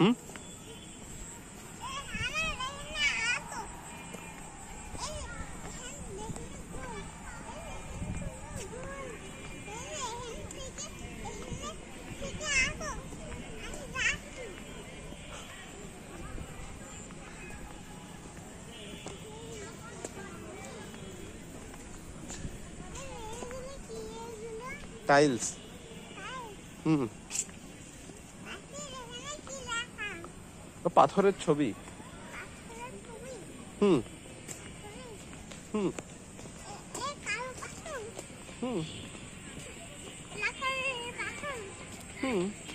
응? Tiles হুম। পাথরের ছবি। হুম। হুম। হুম। হুম।